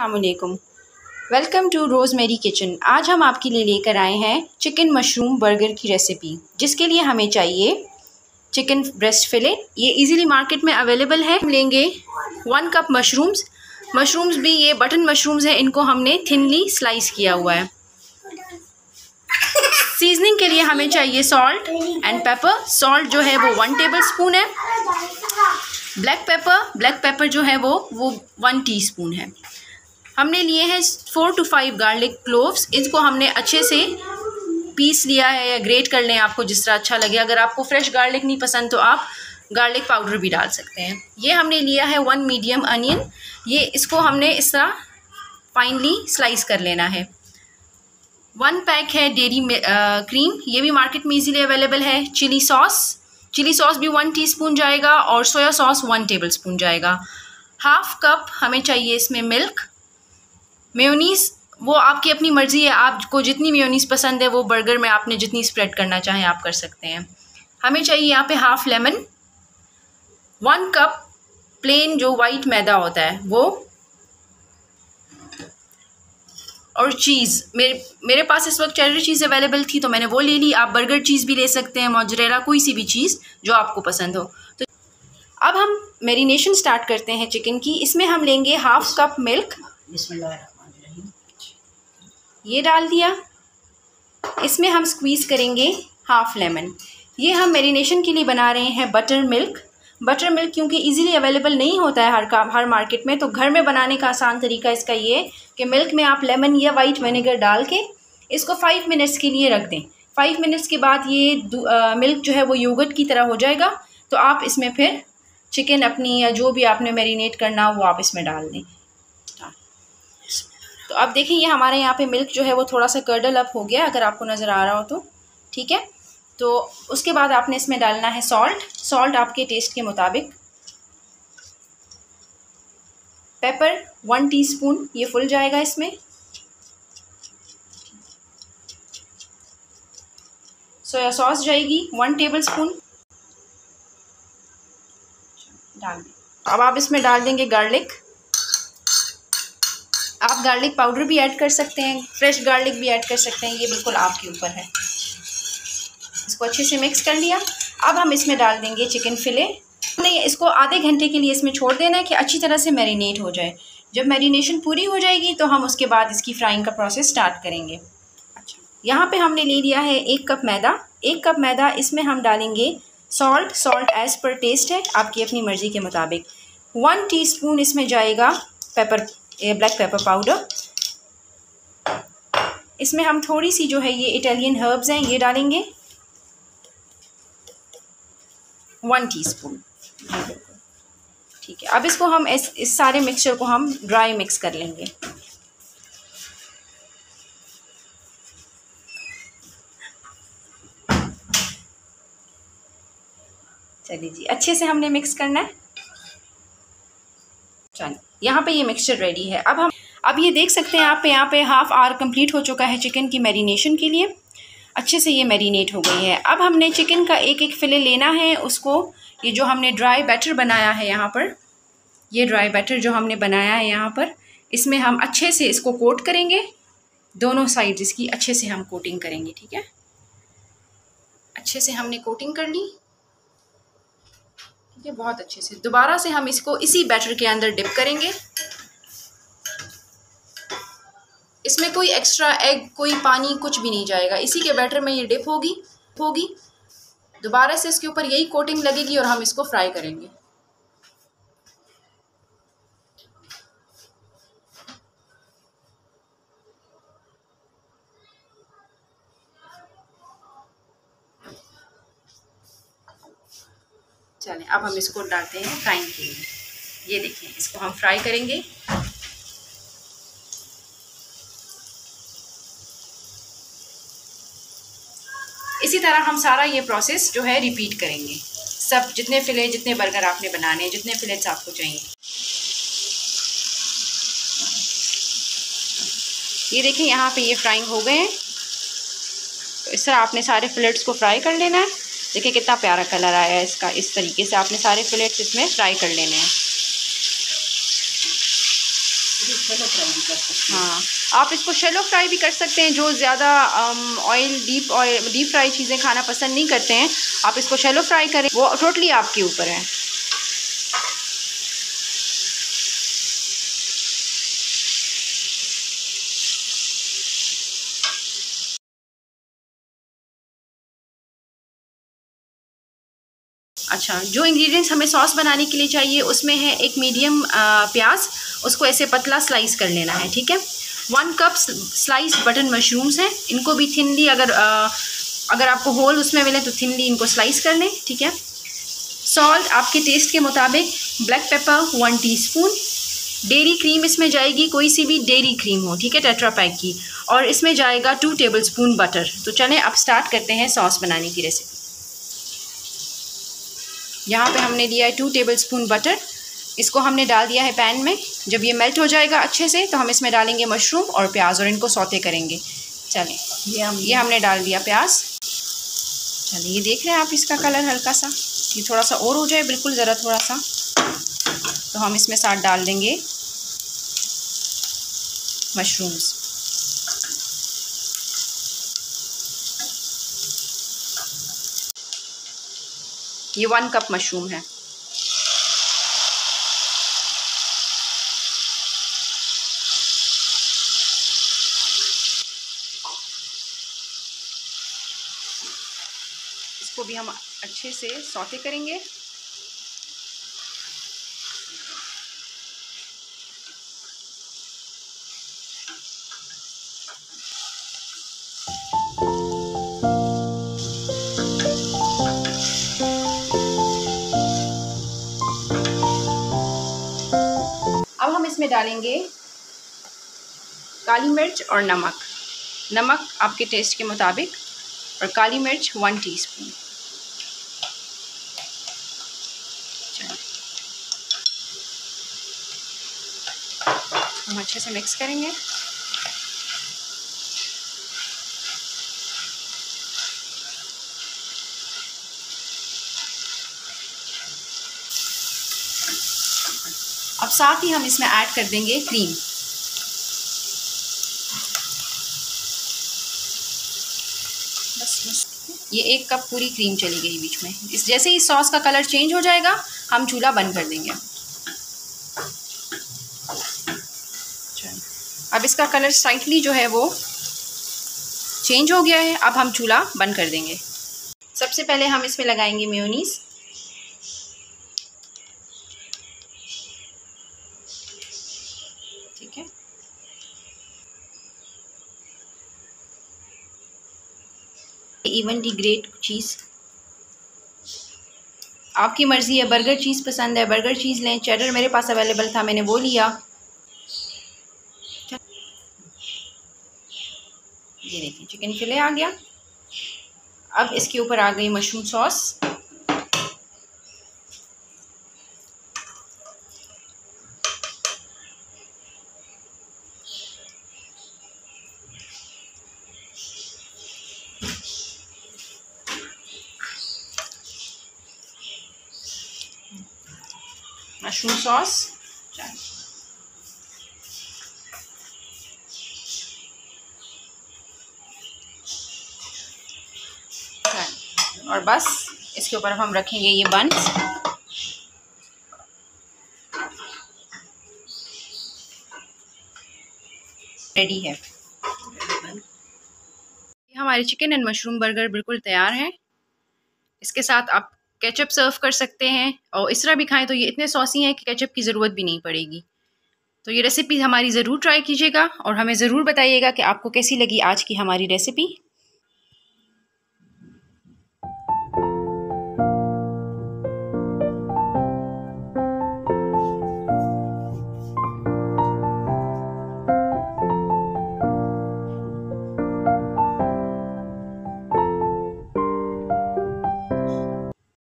Allam welcome. To रोज़ मेरी kitchen आज हम आपके लिए लेकर आए हैं चिकन मशरूम बर्गर की रेसिपी जिसके लिए हमें चाहिए चिकन ब्रेस्ट फिले ये इजीली मार्केट में अवेलेबल है। हम लेंगे वन कप मशरूम्स मशरूम्स भी ये बटन मशरूम्स हैं, इनको हमने थिनली स्लाइस किया हुआ है। सीजनिंग के लिए हमें चाहिए सॉल्ट एंड पेपर सॉल्ट जो है वो वन टेबल स्पून है। ब्लैक पेपर ब्लैक पेपर जो है वो वो वन टीस्पून है। हमने लिए हैं four to five garlic cloves इनको हमने अच्छे से पीस लिया है या ग्रेट कर लें आपको जिस तरह अच्छा लगे। अगर आपको फ्रेश गार्लिक नहीं पसंद तो आप गार्लिक पाउडर भी डाल सकते हैं। ये हमने लिया है वन मीडियम अनियन ये इसको हमने इस तरह फाइनली स्लाइस कर लेना है। वन पैक है डेरी क्रीम ये भी मार्केट में इजीली अवेलेबल है। चिली सॉस चिली सॉस भी वन टीस्पून जाएगा और soya sauce one tablespoon जाएगा। हाफ़ कप हमें चाहिए इसमें मिल्क मेयोनीस वो आपकी अपनी मर्ज़ी है, आपको जितनी मेयोनीस पसंद है, वो बर्गर में आपने जितनी स्प्रेड करना चाहें आप कर सकते हैं। हमें चाहिए यहाँ पे half lemon, one cup plain जो वाइट मैदा होता है, वो, और चीज़। मेरे मेरे पास इस वक्त चेडर चीज़ अवेलेबल थी तो मैंने वो ले ली। आप बर्गर चीज़ भी ले सकते हैं, मोजरेला, कोई सी भी चीज़ जो आपको पसंद हो। तो अब हम मेरीनेशन स्टार्ट करते हैं चिकन की। इसमें हम लेंगे हाफ़ कप मिल्क। ये डाल दिया। इसमें हम स्क्वीज़ करेंगे हाफ़ लेमन ये हम मेरीनेशन के लिए बना रहे हैं बटर मिल्क बटर मिल्क क्योंकि इजीली अवेलेबल नहीं होता है हर का हर मार्केट में तो घर में बनाने का आसान तरीका इसका ये कि मिल्क में आप लेमन या वाइट विनेगर डाल के इसको फाइव मिनट्स के लिए रख दें। फाइव मिनट्स के बाद ये आ, मिल्क जो है वो योगर्ट की तरह हो जाएगा। तो आप इसमें फिर चिकन अपनी या जो भी आपने मैरिनेट करना वो आप इसमें डाल दें। तो अब देखिए ये हमारे यहाँ पे मिल्क जो है वो थोड़ा सा कर्डल अप हो गया, अगर आपको नज़र आ रहा हो तो ठीक है? तो उसके बाद आपने इसमें डालना है सॉल्ट सॉल्ट आपके टेस्ट के मुताबिक। पेपर वन टीस्पून ये फुल जाएगा इसमें। सोया सॉस जाएगी वन टेबल स्पून डाल अब आप इसमें डाल देंगे गार्लिक गार्लिक पाउडर भी ऐड कर सकते हैं फ्रेश गार्लिक भी ऐड कर सकते हैं, ये बिल्कुल आपके ऊपर है। इसको अच्छे से मिक्स कर लिया। अब हम इसमें डाल देंगे चिकन फिले हमने इसको आधे घंटे के लिए इसमें छोड़ देना है कि अच्छी तरह से मैरिनेट हो जाए। जब मैरिनेशन पूरी हो जाएगी तो हम उसके बाद इसकी फ्राइंग का प्रोसेस स्टार्ट करेंगे। अच्छा यहाँ पे हमने ले लिया है एक कप मैदा। एक कप मैदा, इसमें हम डालेंगे salt salt as per taste है, आपकी अपनी मर्ज़ी के मुताबिक। वन टीस्पून इसमें जाएगा पेपर ब्लैक पेपर पाउडर इसमें हम थोड़ी सी जो है ये इटालियन हर्ब्स हैं, ये डालेंगे। वन टीस्पून ठीक है, अब इसको हम इस इस सारे मिक्सचर को हम ड्राई मिक्स कर लेंगे। चलिए जी, अच्छे से हमने मिक्स करना है। यहाँ पे ये मिक्सचर रेडी है। अब हम अब ये देख सकते हैं आप यहाँ पे हाफ़ आवर कंप्लीट हो चुका है चिकन की मैरिनेशन के लिए। अच्छे से ये मैरिनेट हो गई है। अब हमने चिकन का एक एक फिले लेना है, उसको ये जो हमने ड्राई बैटर बनाया है यहाँ पर, ये ड्राई बैटर जो हमने बनाया है यहाँ पर, इसमें हम अच्छे से इसको कोट करेंगे। दोनों साइड इसकी अच्छे से हम कोटिंग करेंगे, ठीक है? अच्छे से हमने कोटिंग कर ली। ठीक है बहुत अच्छे से। दोबारा से हम इसको इसी बैटर के अंदर डिप करेंगे। इसमें कोई एक्स्ट्रा एग कोई पानी, कुछ भी नहीं जाएगा। इसी के बैटर में ये डिप होगी होगी। दोबारा से इसके ऊपर यही कोटिंग लगेगी और हम इसको फ्राई करेंगे। चलें, अब हम इसको डालते हैं फ्राइंग के लिए। ये देखिए इसको हम फ्राई करेंगे। इसी तरह हम सारा ये प्रोसेस जो है रिपीट करेंगे। सब जितने फिले जितने बर्गर आपने बनाने हैं, जितने फिलेट्स आपको चाहिए। ये देखिए यहाँ पे ये फ्राइंग हो गए हैं। तो इस तरह आपने सारे फिलेट्स को फ्राई कर लेना है। देखिए कितना प्यारा कलर आया है इसका, इस तरीके से आपने सारे प्लेट्स इसमें फ्राई कर लेने हैं। हाँ आप इसको शेलो फ्राई भी कर सकते हैं, जो ज़्यादा oil deep oil deep fry चीज़ें खाना पसंद नहीं करते हैं। आप इसको शेलो फ्राई करें, वो टोटली आपके ऊपर है। अच्छा जो इंग्रेडिएंट्स हमें सॉस बनाने के लिए चाहिए उसमें है एक मीडियम प्याज उसको ऐसे पतला स्लाइस कर लेना है ठीक है? One cup slice button mushrooms हैं इनको भी थिनली अगर आ, अगर आपको होल उसमें मिले तो थिनली इनको स्लाइस कर लें ठीक है? सॉल्ट आपके टेस्ट के मुताबिक black pepper one teaspoon dairy cream इसमें जाएगी कोई सी भी डेरी क्रीम हो ठीक है टेट्रा पैक की और इसमें जाएगा टू टेबल स्पून बटर तो चलें अब स्टार्ट करते हैं सॉस बनाने की रेसिपी यहाँ पे हमने लिया है टू टेबल स्पून बटर इसको हमने डाल दिया है पैन में. जब ये मेल्ट हो जाएगा अच्छे से तो हम इसमें डालेंगे मशरूम और प्याज और इनको सौते करेंगे. चलें. ये हम ये हमने डाल दिया प्याज. चलिए ये देख रहे हैं आप इसका कलर हल्का सा? ये थोड़ा सा और हो जाए बिल्कुल ज़रा थोड़ा सा. तो हम इसमें साथ डाल देंगे मशरूम्स ये वन कप मशरूम है। इसको भी हम अच्छे से सौते करेंगे। इसमें डालेंगे काली मिर्च और नमक। नमक आपके टेस्ट के मुताबिक और काली मिर्च वन टीस्पून हम अच्छे से मिक्स करेंगे। अब साथ ही हम इसमें ऐड कर देंगे क्रीम बस बस। ये एक कप पूरी क्रीम चली गई बीच में। इस जैसे ही सॉस का कलर चेंज हो जाएगा, हम चूल्हा बंद कर देंगे। अब इसका कलर स्लाइटली जो है वो चेंज हो गया है। अब हम चूल्हा बंद कर देंगे। सबसे पहले हम इसमें लगाएँगे मेयोनीज़ इवनली ग्रेट चीज़ आपकी मर्ज़ी है बर्गर चीज़ पसंद है बर्गर चीज़ लें चेडर मेरे पास अवेलेबल था, मैंने वो लिया। ये देखिए चिकन फिले आ गया। अब इसके ऊपर आ गई मशरूम सॉस मशरूम सॉस और बस, इसके ऊपर हम रखेंगे ये बंस रेडी है. हमारे चिकन एंड मशरूम बर्गर बिल्कुल तैयार हैं. इसके साथ आप केचप सर्व कर सकते हैं और इस तरह भी खाएँ तो ये इतने सॉसी हैं कि केचप की ज़रूरत भी नहीं पड़ेगी। तो ये रेसिपी हमारी ज़रूर ट्राई कीजिएगा और हमें ज़रूर बताइएगा कि आपको कैसी लगी आज की हमारी रेसिपी